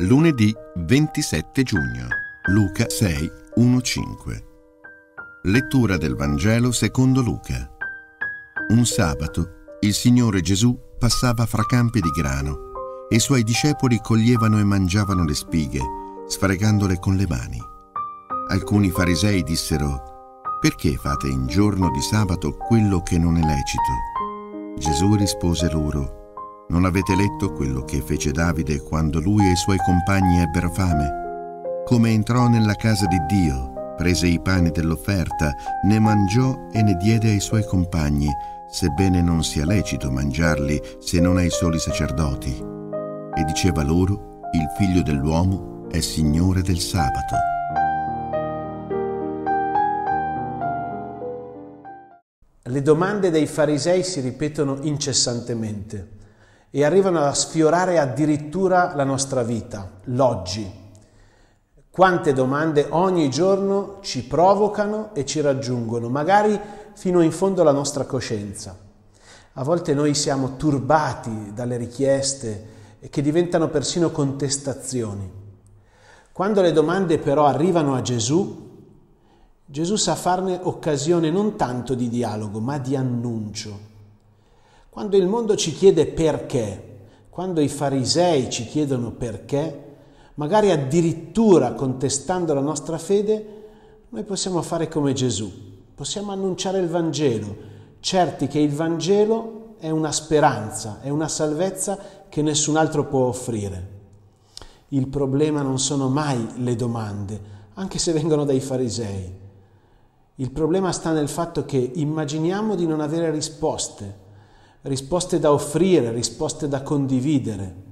Lunedì 27 giugno. Luca 6, 1-5. Lettura del Vangelo secondo Luca. Un sabato il Signore Gesù passava fra campi di grano e i suoi discepoli coglievano e mangiavano le spighe, sfregandole con le mani. Alcuni farisei dissero, perché fate in giorno di sabato quello che non è lecito? Gesù rispose loro, non avete letto quello che fece Davide quando lui e i suoi compagni ebbero fame? Come entrò nella casa di Dio, prese i pani dell'offerta, ne mangiò e ne diede ai suoi compagni, sebbene non sia lecito mangiarli se non ai soli sacerdoti. E diceva loro, il figlio dell'uomo è Signore del sabato. Le domande dei farisei si ripetono incessantemente e arrivano a sfiorare addirittura la nostra vita, l'oggi. Quante domande ogni giorno ci provocano e ci raggiungono, magari fino in fondo alla nostra coscienza. A volte noi siamo turbati dalle richieste che diventano persino contestazioni. Quando le domande però arrivano a Gesù, Gesù sa farne occasione non tanto di dialogo, ma di annuncio. Quando il mondo ci chiede perché, quando i farisei ci chiedono perché, magari addirittura contestando la nostra fede, noi possiamo fare come Gesù, possiamo annunciare il Vangelo, certi che il Vangelo è una speranza, è una salvezza che nessun altro può offrire. Il problema non sono mai le domande, anche se vengono dai farisei. Il problema sta nel fatto che immaginiamo di non avere risposte risposte da offrire, risposte da condividere.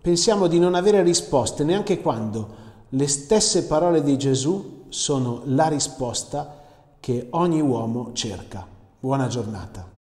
Pensiamo di non avere risposte neanche quando le stesse parole di Gesù sono la risposta che ogni uomo cerca. Buona giornata.